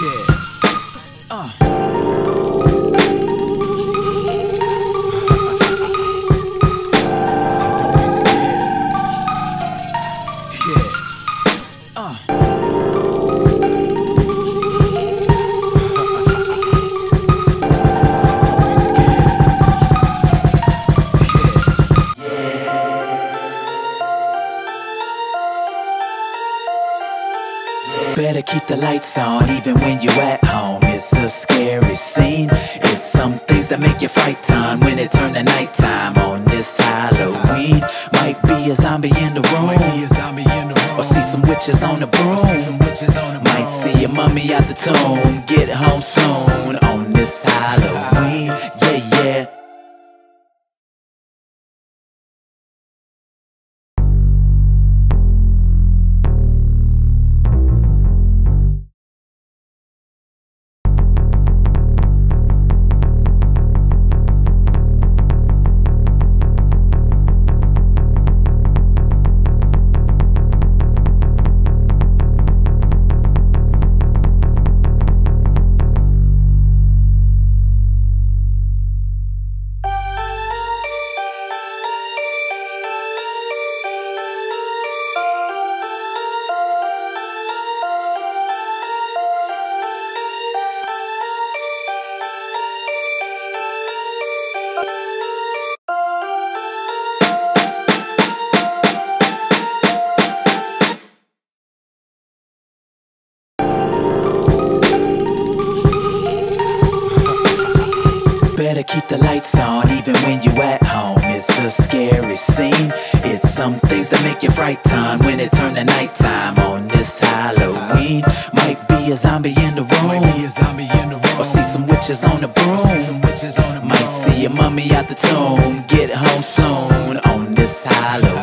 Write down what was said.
Yeah. Better keep the lights on even when you at home. It's a scary scene. It's some things that make you fight time when it turn to nighttime on this Halloween. Might be a zombie in the room. Or see some witches on the broom. Might see a mummy out the tomb. Get home soon keep the lights on even when you at home. It's a scary scene. It's some things that make you fright time when it turn to nighttime on this Halloween. Might be a zombie in the room. Or see some witches on the broom. Might see a mummy out the tomb. Get home soon on this Halloween.